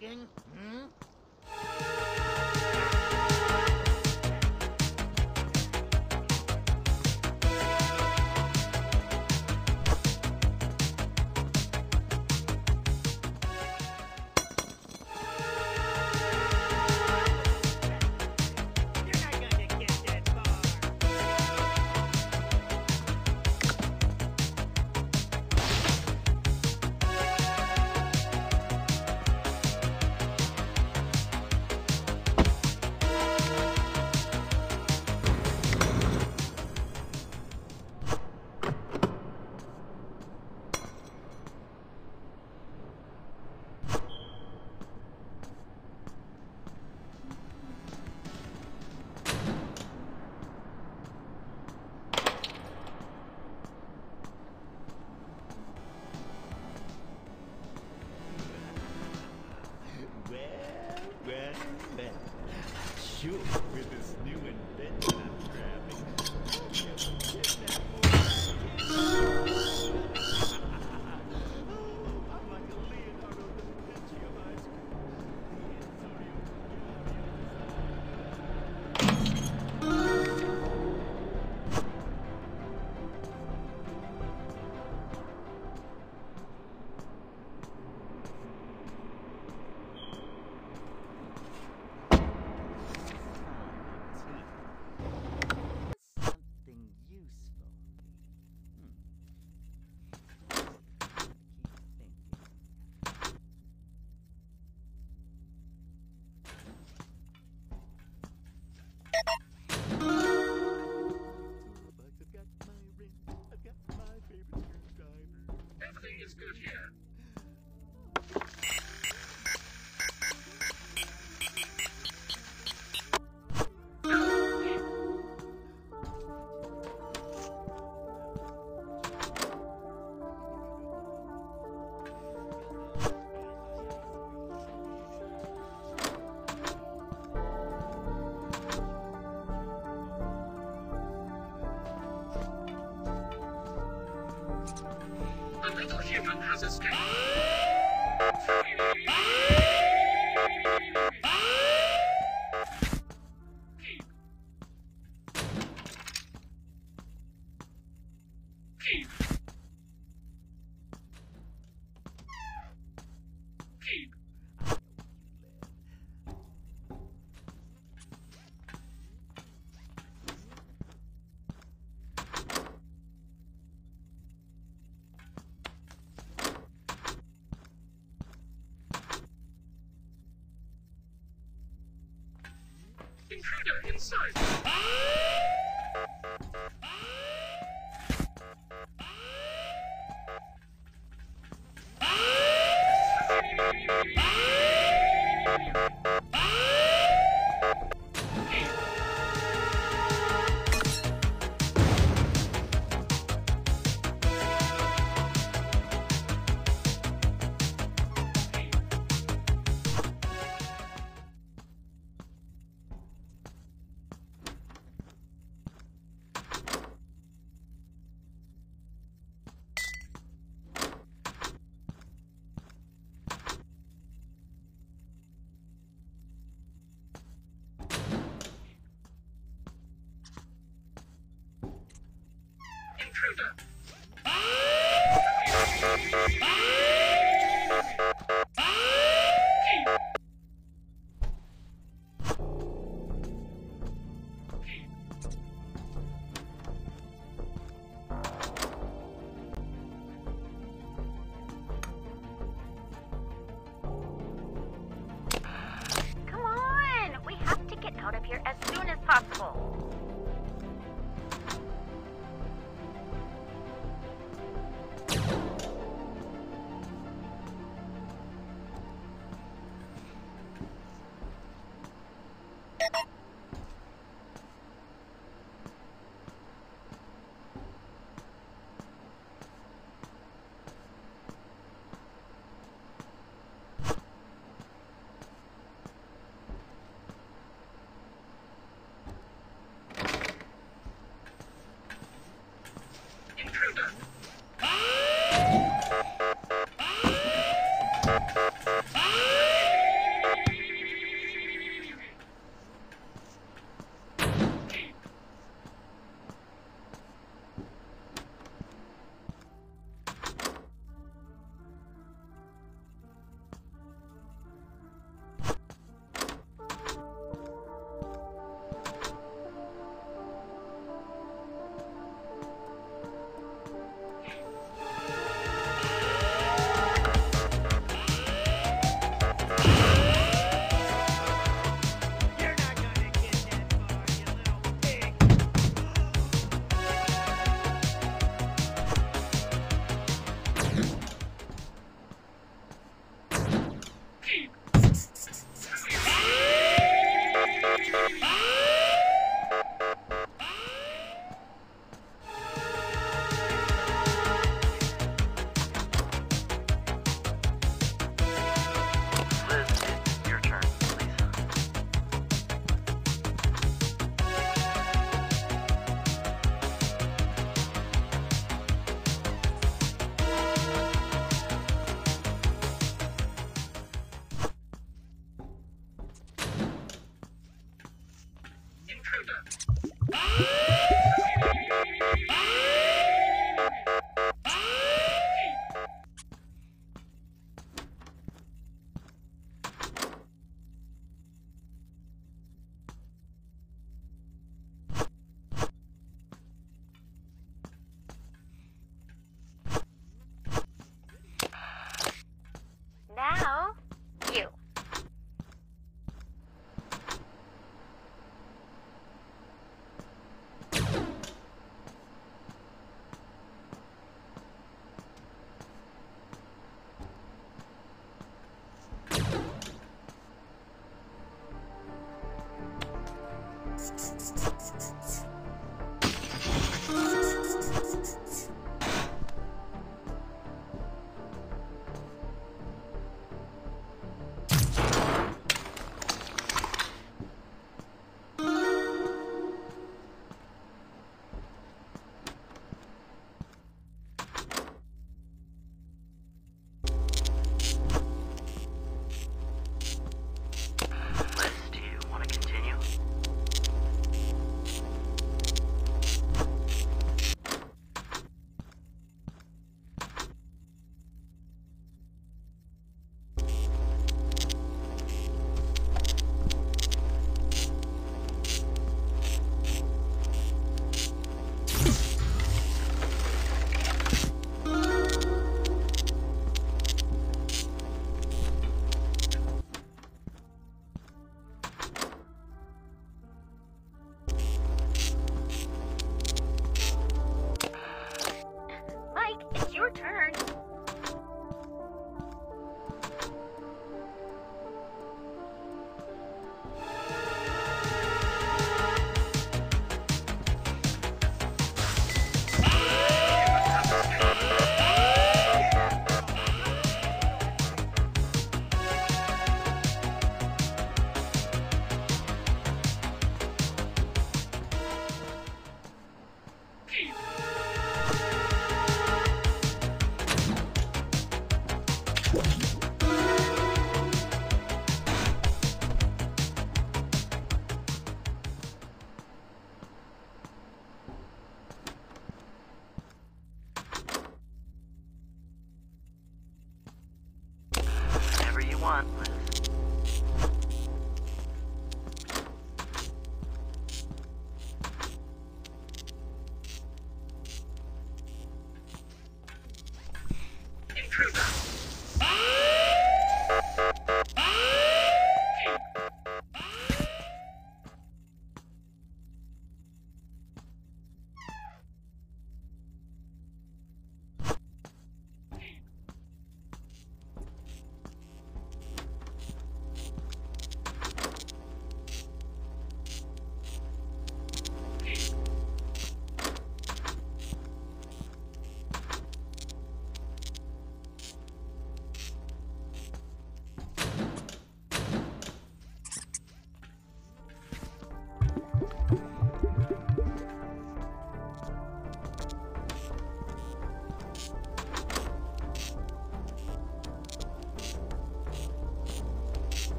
talking? Hmm? everything is good here. has escaped. Inside! Ah! Yeah.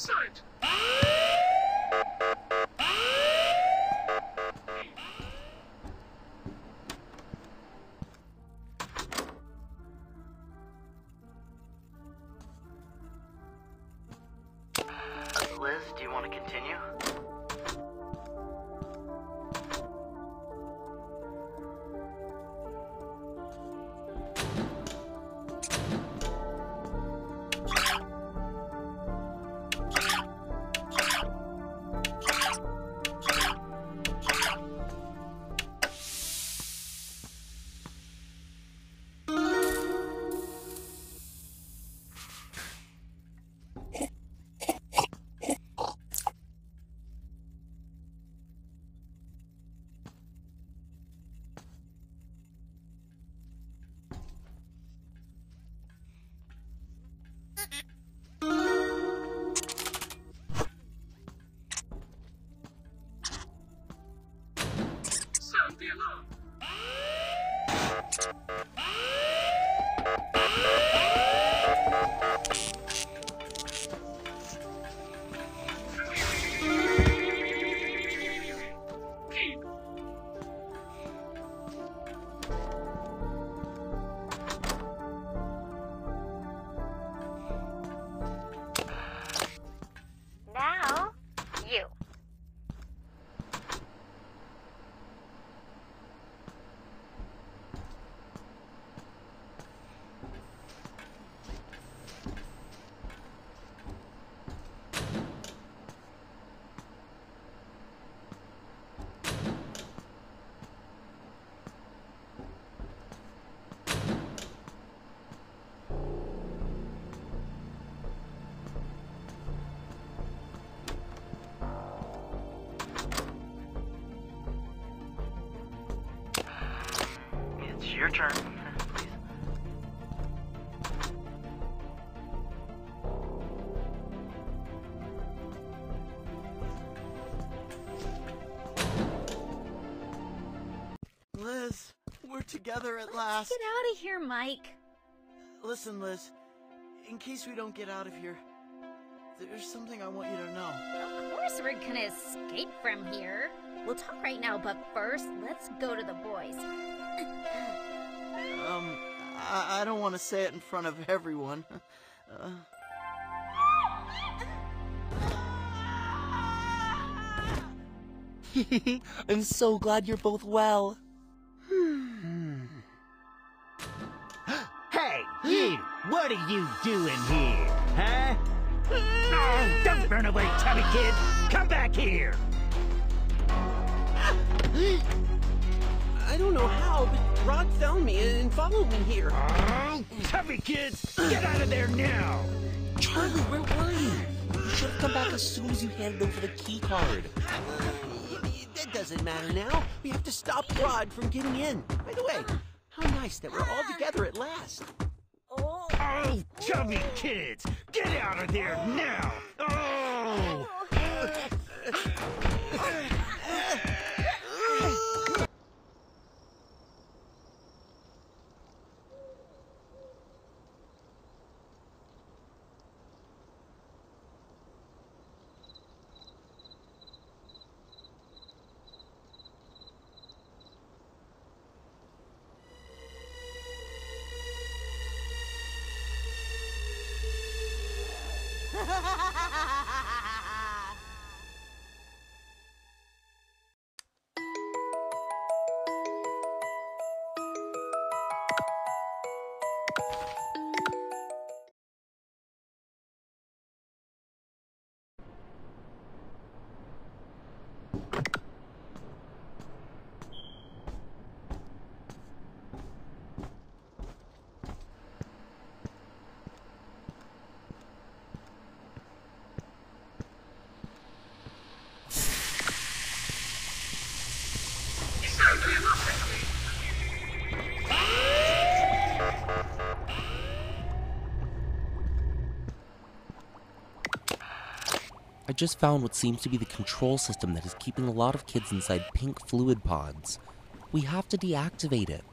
Sight. It's your turn. Liz, we're together at last. Get out of here, Mike. Listen, Liz, in case we don't get out of here, there's something I want you to know. Of course we're gonna escape from here. We'll talk right now, but first, let's go to the boys. Um, I, I don't want to say it in front of everyone. Uh, I'm so glad you're both well. Hey, you! What are you doing here, huh? Oh, don't run away, Tubby Kid! Come back here! I don't know how, but Rod found me and followed me here. Oh, Tubby Kids, get out of there now! Charlie, where were you? You should have come back as soon as you handed over the key card. That doesn't matter now. We have to stop Rod from getting in. By the way, how nice that we're all together at last. Oh, Tubby Kids, get out of there now! Oh! It's just found what seems to be the control system that is keeping a lot of kids inside pink fluid pods. We have to deactivate it.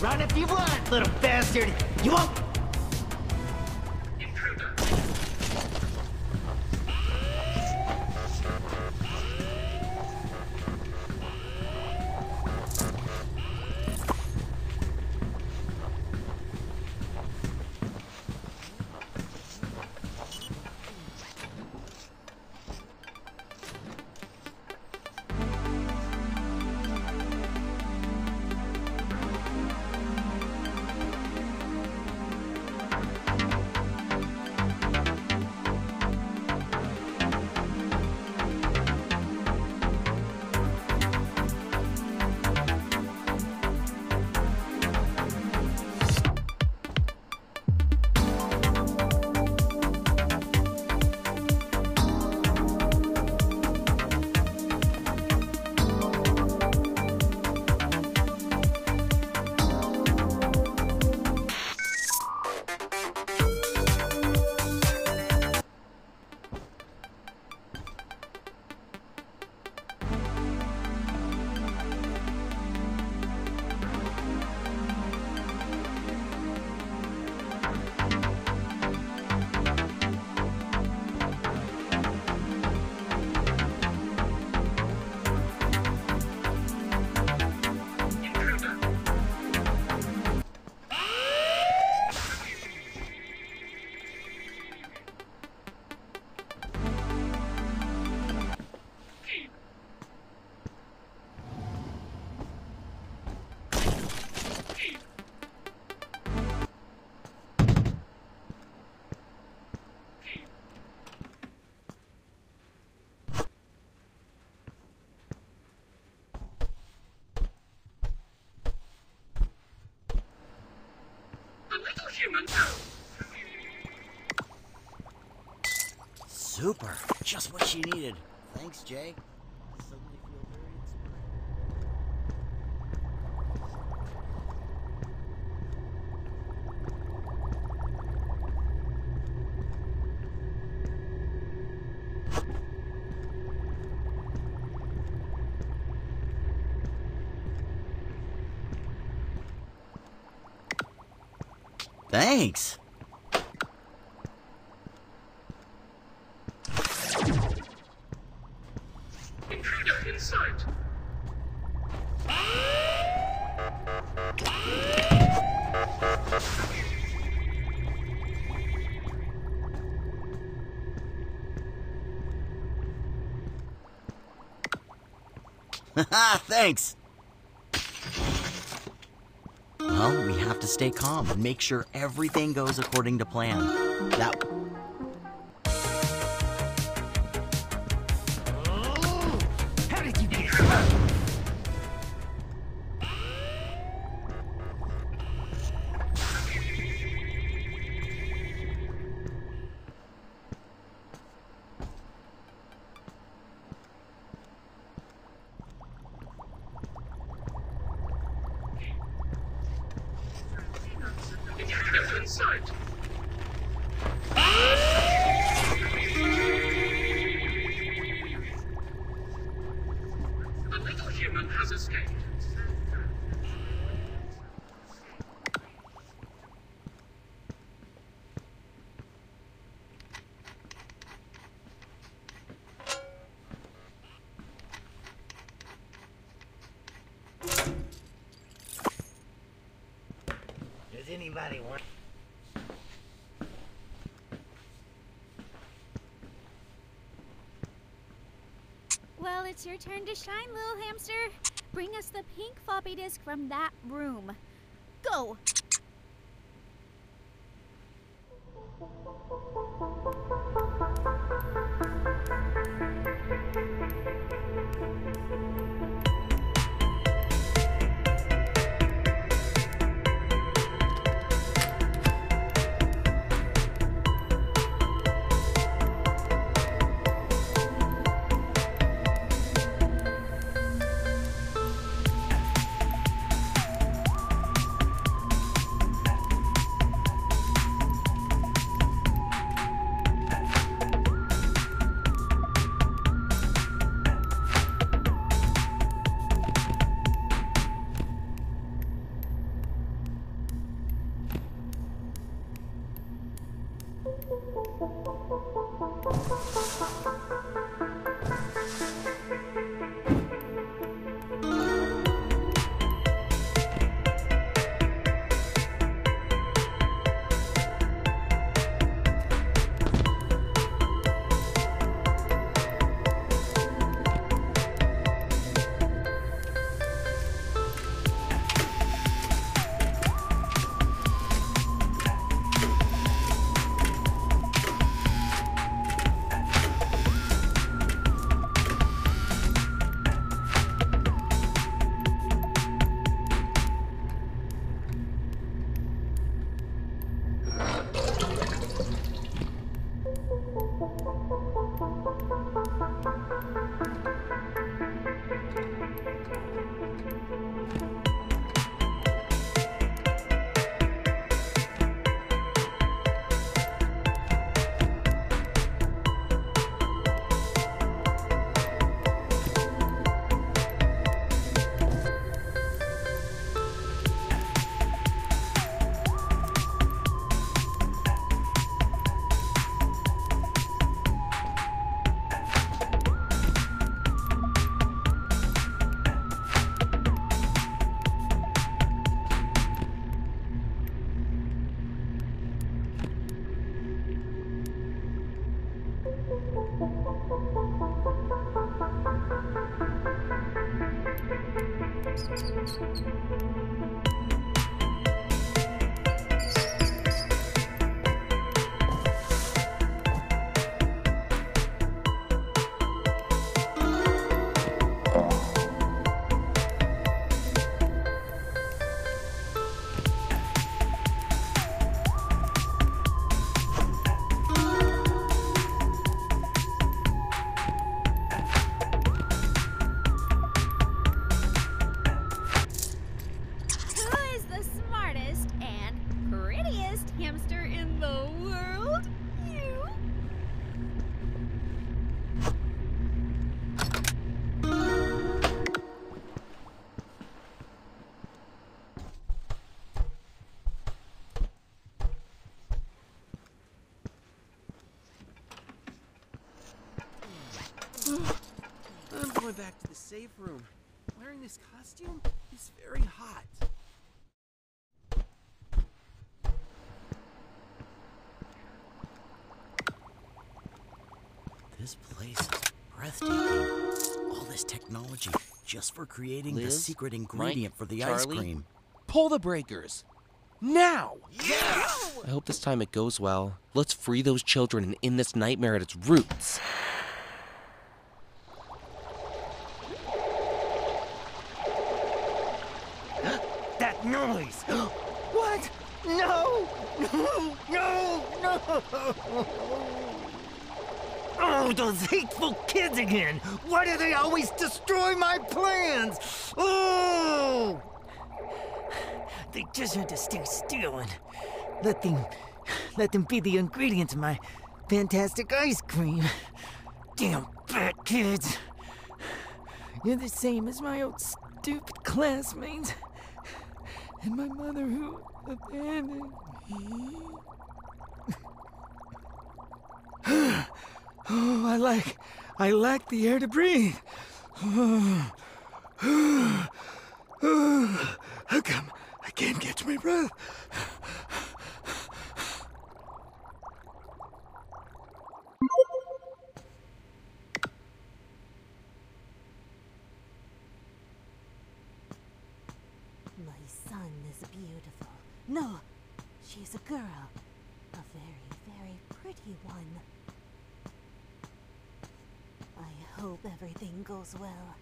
Run if you want, little bastard! You won't Super. Just what she needed. Thanks, Jay. I suddenly feel very inspired. Thanks. Intruder in sight. Haha, thanks. To stay calm and make sure everything goes according to plan. That it's your turn to shine, little hamster. Bring us the pink floppy disk from that room. Go! Safe room. Wearing this costume is very hot. This place is breathtaking. All this technology just for creating the Liz, secret Mike, ingredient for the ice cream. Pull the breakers! Now! Yeah! I hope this time it goes well. Let's free those children and end this nightmare at its roots. That noise! what? No! No! Oh, those hateful kids again! Why do they always destroy my plans? Oh! They just had to stay still and let them, let them be the ingredients to my fantastic ice cream. Damn fat kids! You're the same as my old stupid classmates. And my mother who abandoned me. oh, I like, I lack the air to breathe. How come I can't catch my breath? My son is beautiful. No, she's a girl. A very, very pretty one. I hope everything goes well.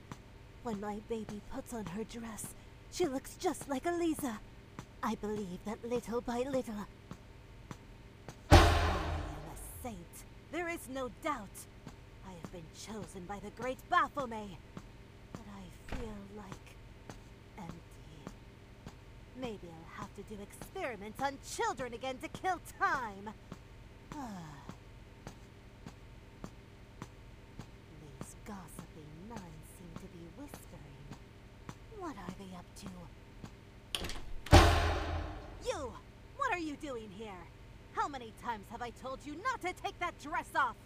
When my baby puts on her dress, she looks just like Eliza. I believe that little by little. I am a saint. There is no doubt. I have been chosen by the great Baphomet. But I feel like empty. Maybe I'll have to do experiments on children again to kill time. These gossiping nuns seem to be whispering. What are they up to? You! What are you doing here? How many times have I told you not to take that dress off?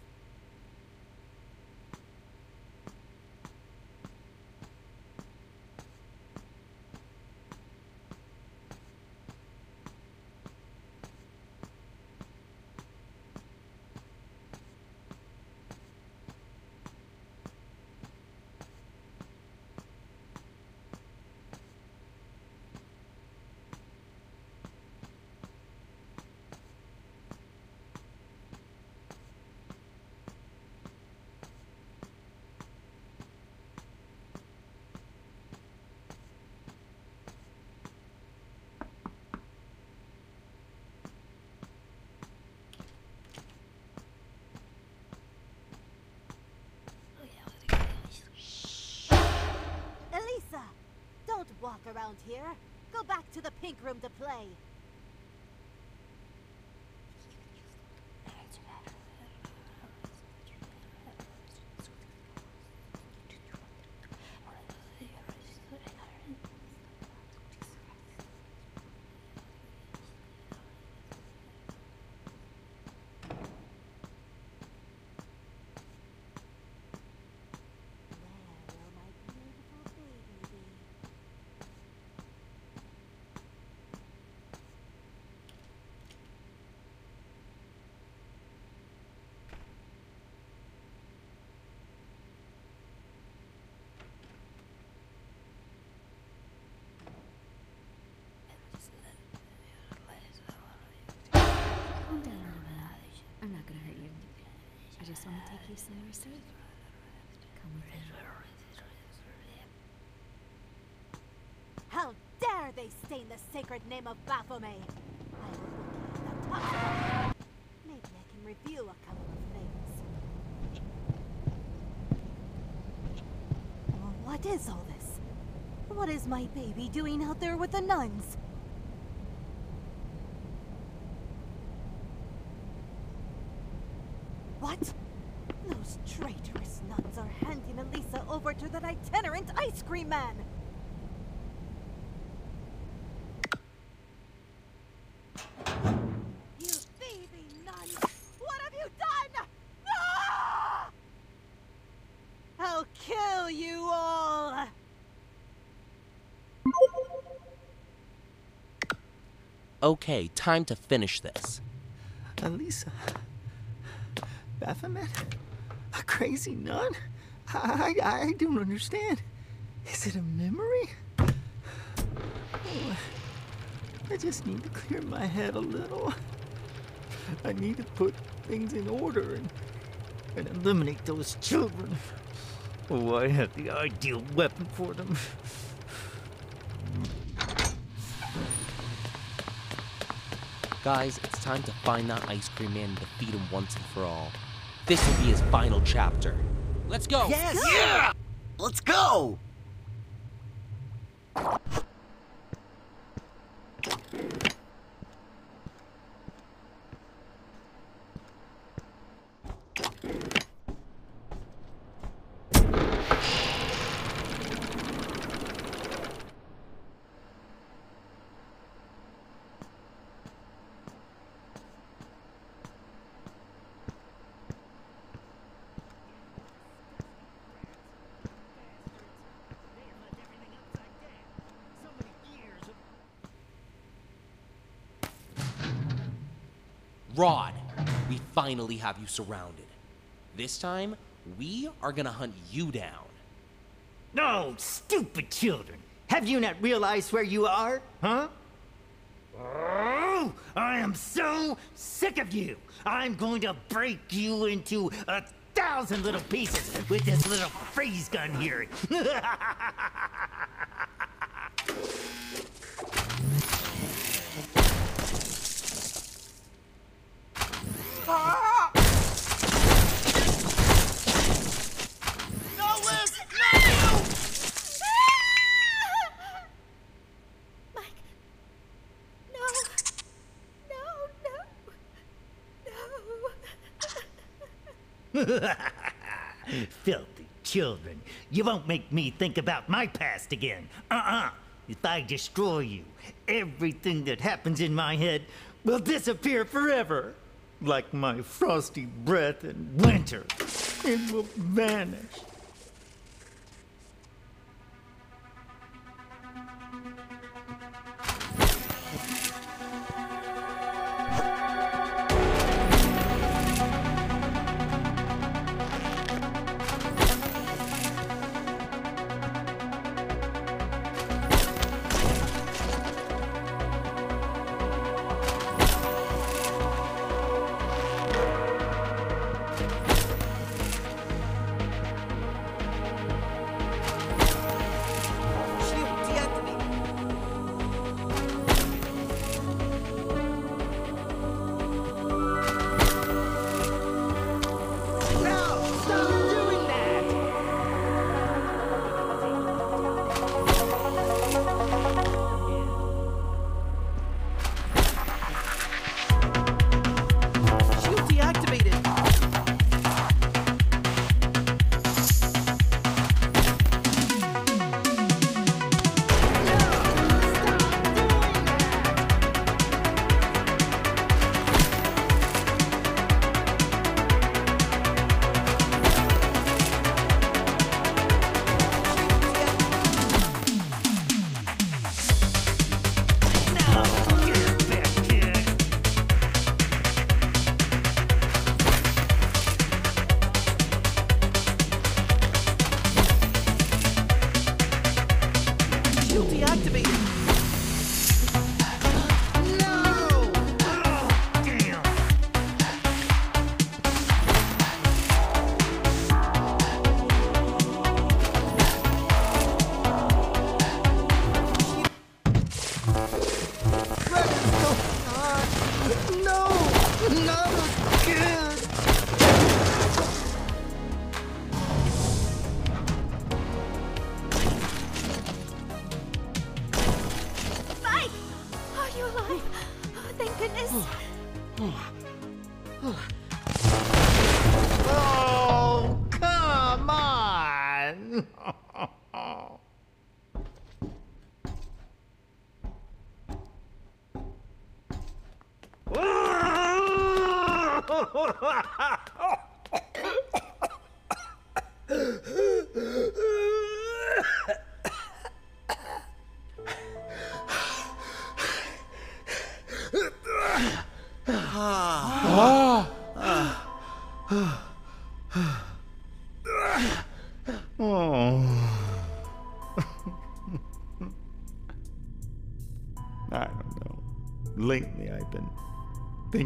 Elisa! Don't walk around here. Go back to the pink room to play. Where will my beautiful baby be? Calm down, little man. I'm not gonna hurt you. I just want to take you somewhere safe. Come with me. How dare they stain the sacred name of Baphomet! I will the. Maybe I can review a couple of things. What is all this? What is my baby doing out there with the nuns? What? Those traitorous nuns are handing Elisa over to that itinerant ice cream man. You thieving nuns! What have you done? Ah! I'll kill you all! Okay, time to finish this. Elisa. Baphomet? A crazy nun? I, I, I don't understand. Is it a memory? Oh, I just need to clear my head a little. I need to put things in order and, and eliminate those children. Oh, I have the ideal weapon for them. Guys, it's time to find that ice cream man and defeat him once and for all. This will be his final chapter. Let's go! Yes! Yeah! Let's go! Rod, we finally have you surrounded. This time, we are gonna hunt you down. No, stupid children! Have you not realized where you are? Huh? Oh, I am so sick of you! I'm going to break you into a thousand little pieces with this little freeze gun here. No, Liz! No! Mike. No. No, no. No. Filthy children. You won't make me think about my past again. Uh-uh. If I destroy you, everything that happens in my head will disappear forever. Like my frosty breath in winter. It will vanish.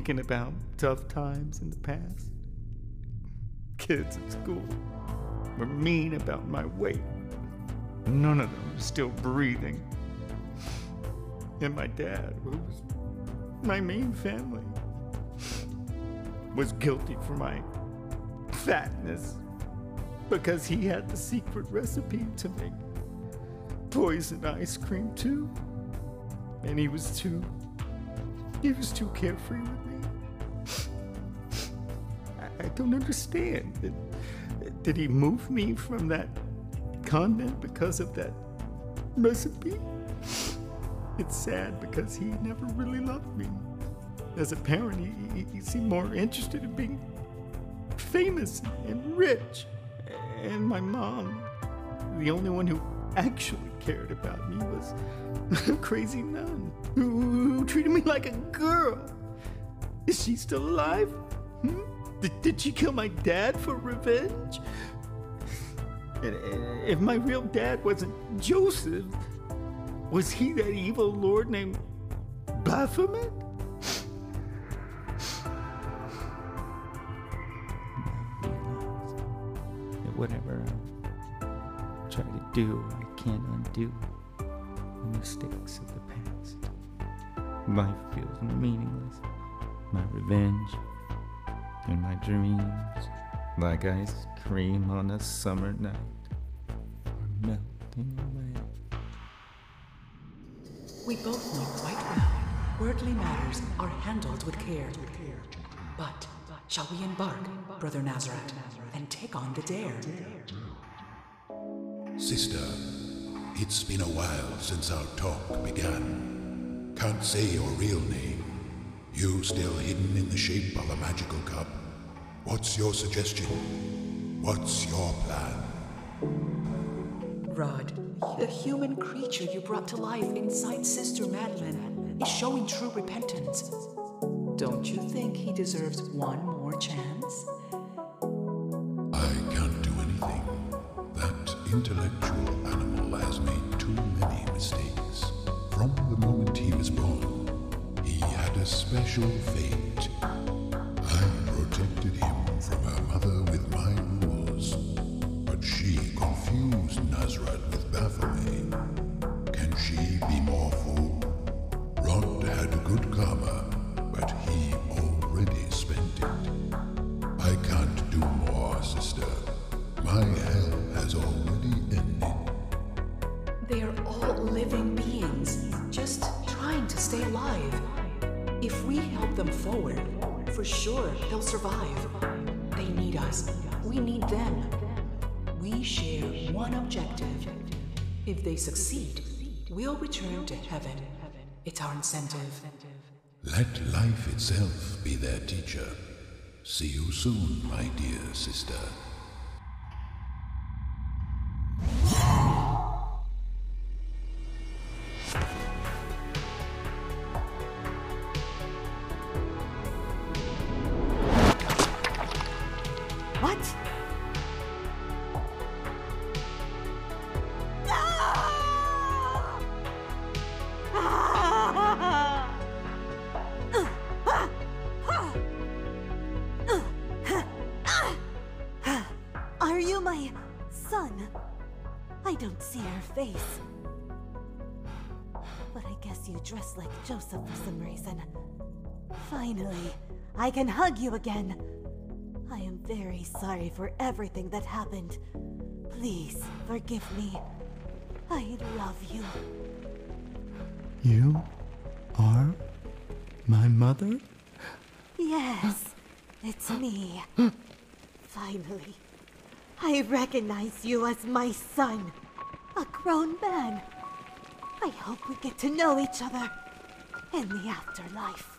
Thinking about tough times in the past. Kids at school were mean about my weight. None of them still breathing. And my dad, who was my main family, was guilty for my fatness because he had the secret recipe to make poison ice cream too. And he was too he was too carefree with don't understand. Did, did he move me from that convent because of that recipe? It's sad because he never really loved me. As a parent, he, he, he seemed more interested in being famous and rich. And my mom, the only one who actually cared about me was a crazy nun who, treated me like a girl. Is she still alive? Hmm? Did, did she kill my dad for revenge? If my real dad wasn't Joseph, was he that evil lord named Baphomet? whatever I try to do, I can't undo the mistakes of the past. Life feels meaningless. My revenge and my dreams, like ice cream on a summer night, are melting away. We both know quite well worldly matters are handled with care. But shall we embark, Brother Nazareth, and take on the dare? Sister, it's been a while since our talk began. Can't say your real name. You still hidden in the shape of a magical cup. What's your suggestion? What's your plan? Rod, the human creature you brought to life inside Sister Madeline is showing true repentance. Don't you think he deserves one more chance? I can't do anything. That intellectual We share one objective. If they succeed, we'll return to heaven. It's our incentive. Let life itself be their teacher. See you soon, my dear sister. Finally, I can hug you again. I am very sorry for everything that happened. Please forgive me. I love you. You are my mother? Yes, it's me. Finally, I recognize you as my son, a grown man. I hope we get to know each other in the afterlife.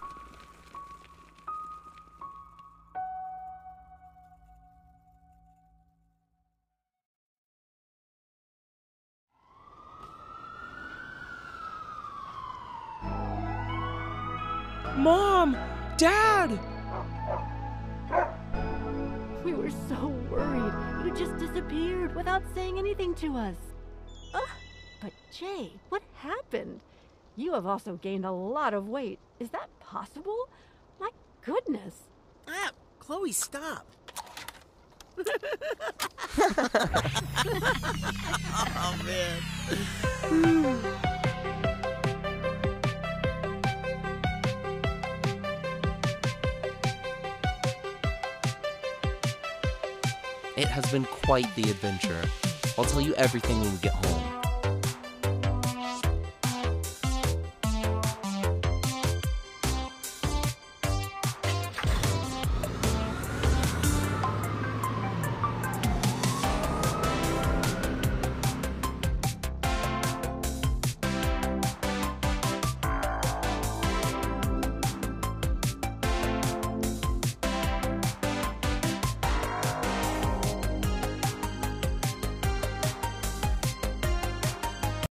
Dad! We were so worried. You just disappeared without saying anything to us. Ugh. But Jay, what happened? You have also gained a lot of weight. Is that possible? My goodness. Ah, Chloe, stop. oh, man. It has been quite the adventure. I'll tell you everything when we get home.